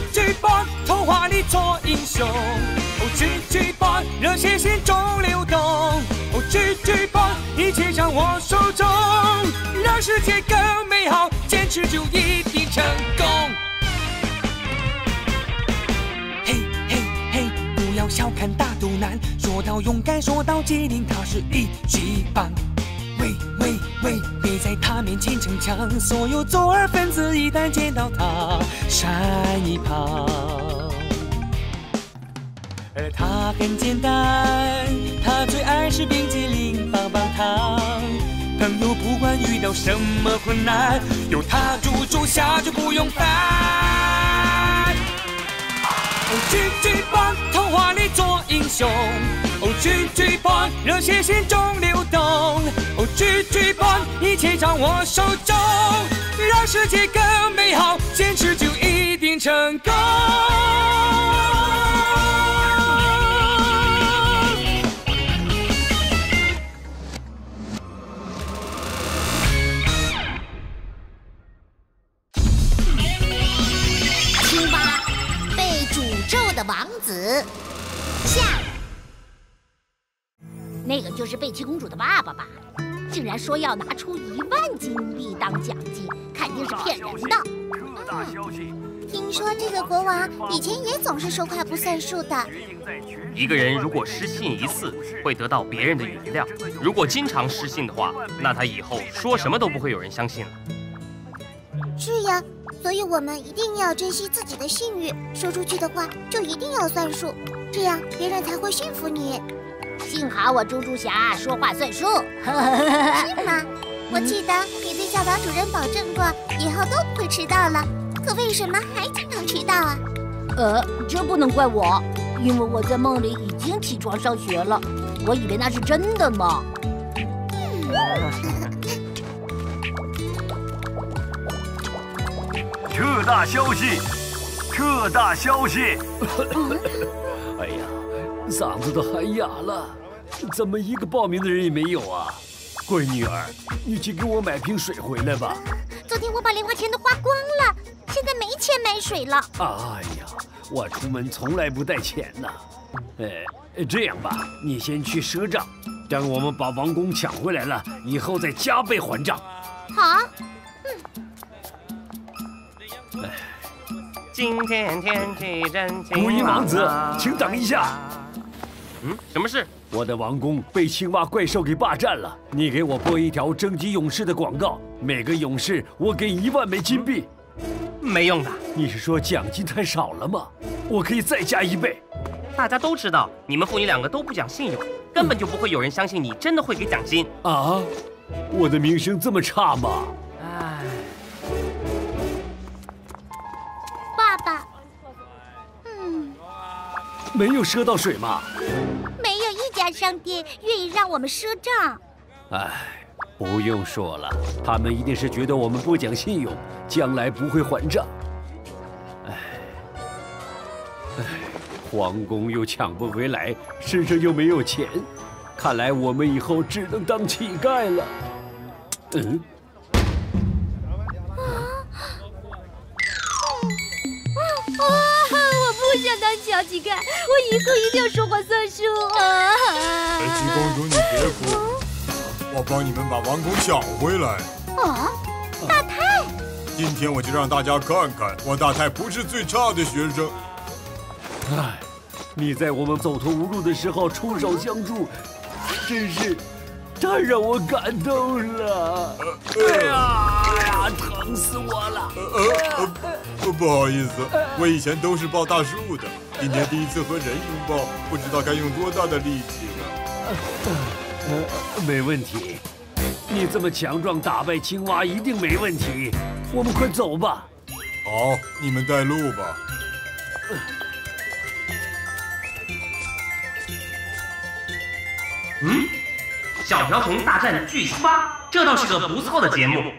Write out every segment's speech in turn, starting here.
哦，G G Boy，童话里做英雄。哦，G G Boy，热血心中流动。哦，G G Boy，一切掌握手中，让世界更美好，坚持就一定成功。嘿嘿嘿，不要小看大肚腩，说到勇敢，说到机灵，他是一级棒。喂，别在他面前逞强，所有左耳分子一旦见到他，闪一旁。而他很简单，他最爱吃冰激凌、棒棒糖。朋友不管遇到什么困难，有他助助下就不用烦。哦，G G Boy，童话里做英雄。哦，G G Boy，热血心中流动。哦，G G Boy，一切掌握手中，让世界更美好，坚持就一定成功。青蛙被诅咒的王子下，那个就是贝奇公主的爸爸吧？竟然说要拿出一万金币当奖金，肯定是骗人的。特大消息！听说这个国王以前也总是说话不算数的。一个人如果失信一次，会得到别人的原谅；如果经常失信的话，那他以后说什么都不会有人相信了。是呀，所以我们一定要珍惜自己的信誉，说出去的话就一定要算数，这样别人才会信服你，幸好我猪猪侠说话算数。是吗？我记得你对教导主任保证过，以后都不会迟到了，可为什么还经常迟到啊？呃，这不能怪我，因为我在梦里已经起床上学了，我以为那是真的呢。特大消息！特大消息！嗓子都喊哑了，怎么一个报名的人也没有啊？乖女儿，你去给我买瓶水回来吧。昨天我把零花钱都花光了，现在没钱买水了。哎呀，我出门从来不带钱呐。呃，这样吧，你先去赊账，等我们把王宫抢回来了以后再加倍还账。好，今天天气真晴如意王子请等一下。嗯，什么事？我的王宫被青蛙怪兽给霸占了，你给我播一条征集勇士的广告，每个勇士我给一万枚金币。没用的，你是说奖金太少了吗？我可以再加一倍。大家都知道你们父女两个都不讲信用，根本就不会有人相信你真的会给奖金。啊，我的名声这么差吗？唉，爸爸，嗯，没有赊到水吗？商店愿意让我们赊账。哎，不用说了，他们一定是觉得我们不讲信用，将来不会还账。唉，唉，皇宫又抢不回来，身上又没有钱，看来我们以后只能当乞丐了。嗯，乞丐，我以后一定要说话算数啊！北极公主，你别哭，我帮你们把王宫抢回来。啊，大太，今天我就让大家看看，我大太不是最差的学生。哎，你在我们走投无路的时候出手相助，真是太让我感动了。哎呀，哎呀，疼死我了！不好意思，我以前都是抱大树的，今天第一次和人拥抱，不知道该用多大的力气了。呃，没问题，你这么强壮，打败青蛙一定没问题。我们快走吧。好，你们带路吧。嗯，小瓢虫大战巨青蛙，这倒是个不错的节目。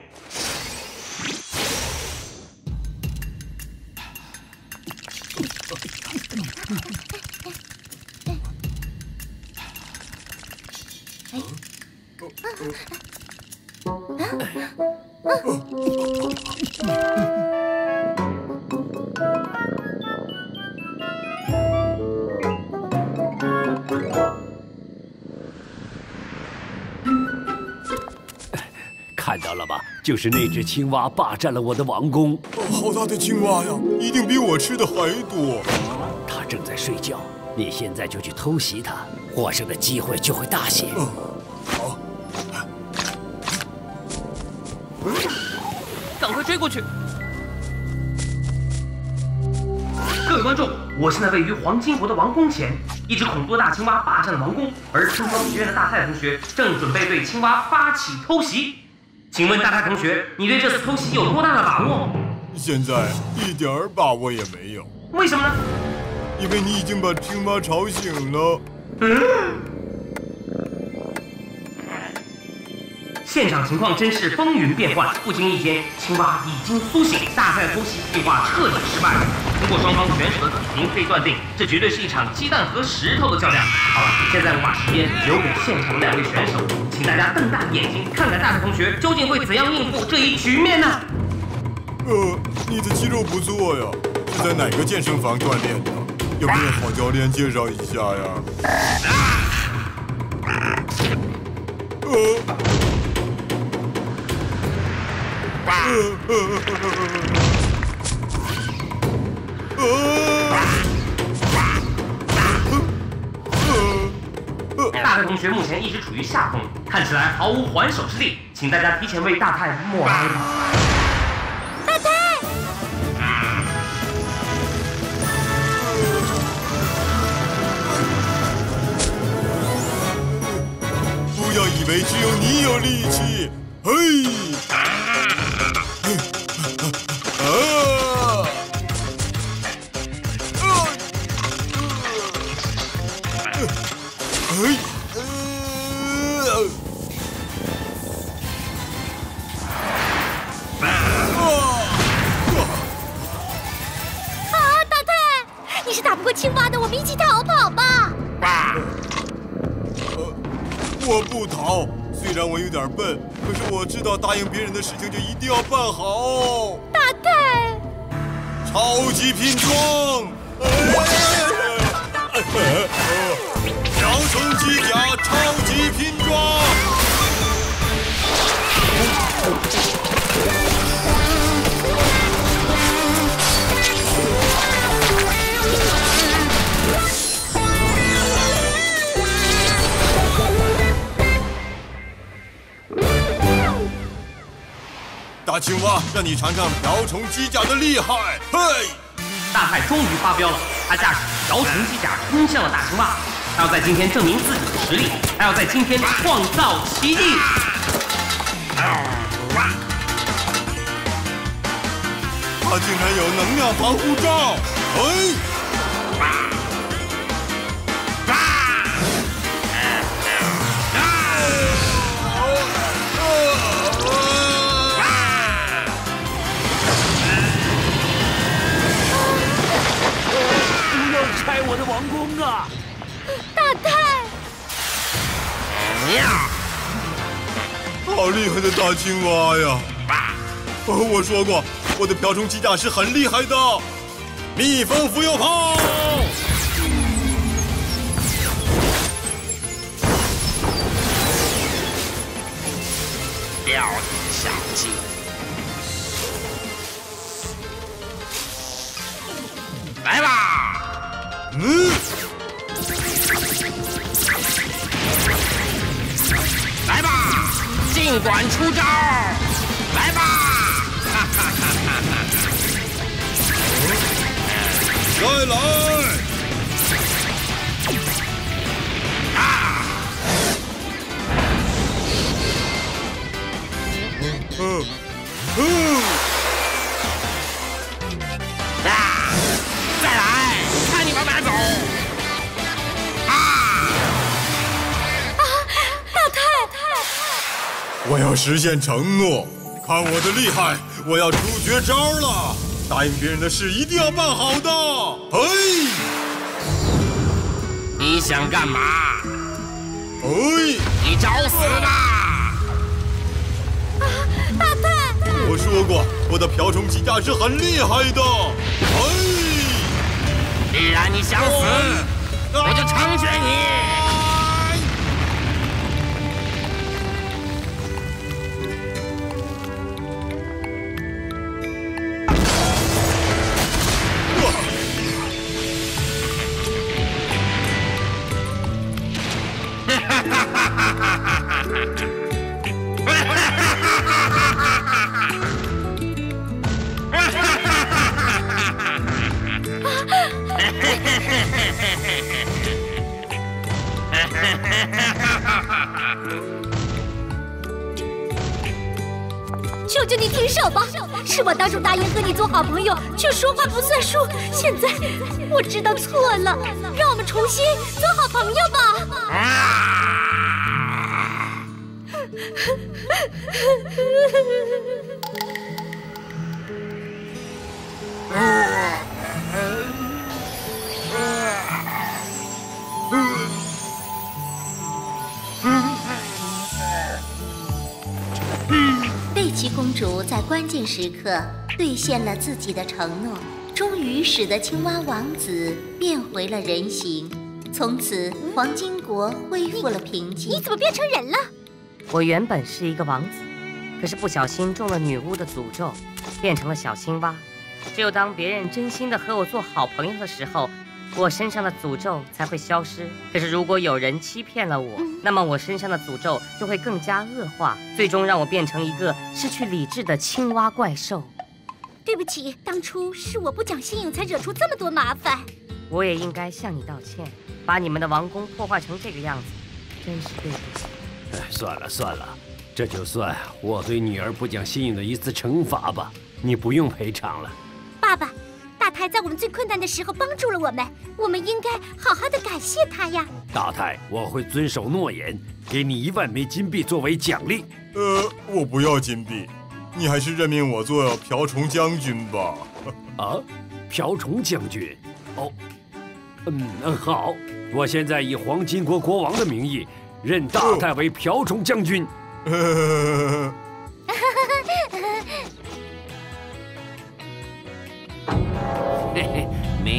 看到了吧，就是那只青蛙霸占了我的王宫。好大的青蛙呀，一定比我吃的还多。它正在睡觉，你现在就去偷袭它，获胜的机会就会大些。追过去！各位观众，我现在位于黄金国的王宫前，一只恐怖的大青蛙霸占了王宫，而春光学院的大太同学正准备对青蛙发起偷袭。请问大太同学，你对这次偷袭有多大的把握？现在一点儿把握也没有，为什么呢？因为你已经把青蛙吵醒了。现场情况真是风云变幻，不经意间，青蛙已经苏醒，大赛偷袭计划彻底失败。通过双方选手的体型可以断定，这绝对是一场鸡蛋和石头的较量。好了，现在我把时间留给现场的两位选手，请大家瞪大眼睛，看看大赛同学究竟会怎样应付这一局面呢？呃，你的肌肉不错呀，是在哪个健身房锻炼的？有没有好教练介绍一下呀？呃。大太同学目前一直处于下风，看起来毫无还手之力，请大家提前为大太默哀吧。大太，不要以为只有你有力气，嘿！太，你是打不过青蛙的，我们一起逃跑吧。我不逃，虽然我有点笨，可是我知道答应别人的事情就一定要办好。大概，超级拼装！瓢虫机甲超级拼装！让你尝尝瓢虫机甲的厉害！嘿！大太终于发飙了，他驾驶瓢虫机甲冲向了大青蛙，他要在今天证明自己的实力，他要在今天创造奇迹。他竟然有能量防护罩！哎！拆我的王宫啊！大太，好厉害的大青蛙呀！哦，我说过，我的瓢虫机甲是很厉害的。蜜蜂浮游炮，料理小鸡，来吧！嗯，来吧！尽管出招！来吧！哈哈哈哈哈！再来！啊！我要实现承诺，看我的厉害！我要出绝招了，答应别人的事一定要办好的。嘿你想干嘛？哎，你找死吧！大太，我说过，我的瓢虫机甲是很厉害的。哎，既然你想死，我就成全求你停手吧！是我当初答应和你做好朋友，却说话不算数。现在我知道错了，让我们重新做好朋友吧。关键时刻兑现了自己的承诺，终于使得青蛙王子变回了人形。从此，黄金国恢复了平静。你怎么变成人了？我原本是一个王子，可是不小心中了女巫的诅咒，变成了小青蛙。只有当别人真心的和我做好朋友的时候，我身上的诅咒才会消失。可是如果有人欺骗了我，那么我身上的诅咒就会更加恶化，最终让我变成一个失去理智的青蛙怪兽。对不起，当初是我不讲信用，才惹出这么多麻烦。我也应该向你道歉，把你们的王宫破坏成这个样子，真是对不起。哎，算了算了，这就算我对女儿不讲信用的一次惩罚吧，你不用赔偿了。爸爸，大太在我们最困难的时候帮助了我们，我们应该好好的感谢他呀。大太，我会遵守诺言，给你一万枚金币作为奖励。呃，我不要金币，你还是任命我做瓢虫将军吧。啊，瓢虫将军？哦，嗯，好，我现在以黄金国国王的名义任大太为瓢虫将军。嘿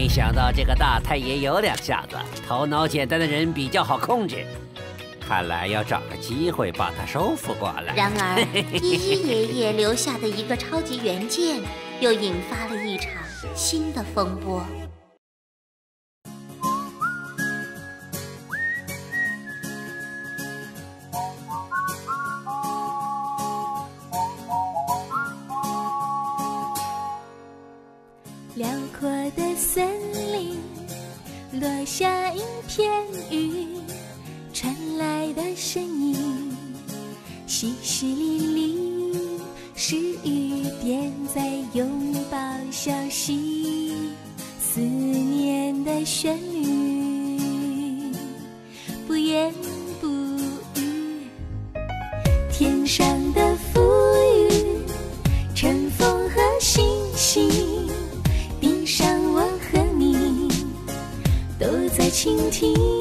没想到这个大太爷有两下子，头脑简单的人比较好控制。看来要找个机会把他收复过来。然而，依依爷爷留下的一个超级元件，又引发了一场新的风波。森林落下一片雨，传来的声音淅淅沥沥，是雨点在拥抱消息，思念的旋律，不言不语，天上听，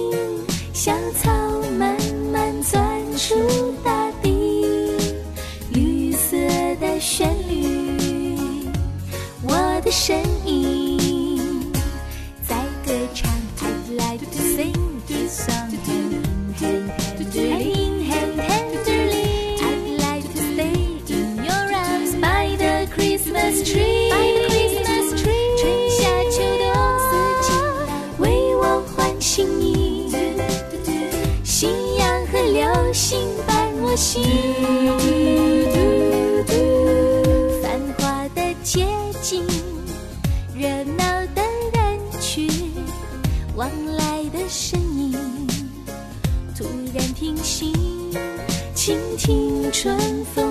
爱的声音，突然停息，倾听春风